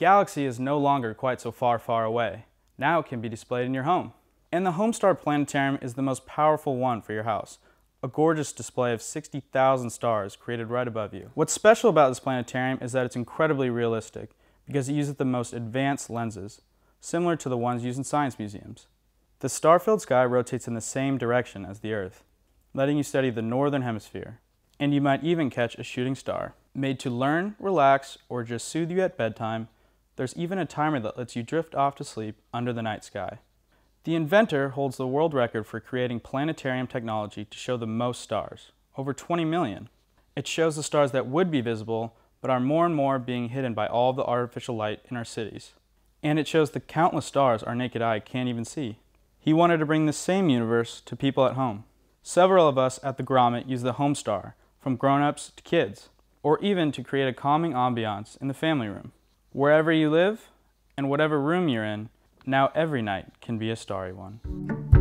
galaxy is no longer quite so far, far away. Now it can be displayed in your home. And the Homestar Planetarium is the most powerful one for your house. A gorgeous display of 60,000 stars created right above you. What's special about this planetarium is that it's incredibly realistic because it uses the most advanced lenses, similar to the ones used in science museums. The star-filled sky rotates in the same direction as the Earth, letting you study the northern hemisphere. And you might even catch a shooting star. Made to learn, relax, or just soothe you at bedtime, there's even a timer that lets you drift off to sleep under the night sky. The inventor holds the world record for creating planetarium technology to show the most stars, over 20 million. It shows the stars that would be visible, but are more and more being hidden by all the artificial light in our cities. And it shows the countless stars our naked eye can't even see. He wanted to bring the same universe to people at home. Several of us at the Grommet use the Homestar, from grown-ups to kids, or even to create a calming ambiance in the family room. Wherever you live, and whatever room you're in, now every night can be a starry one.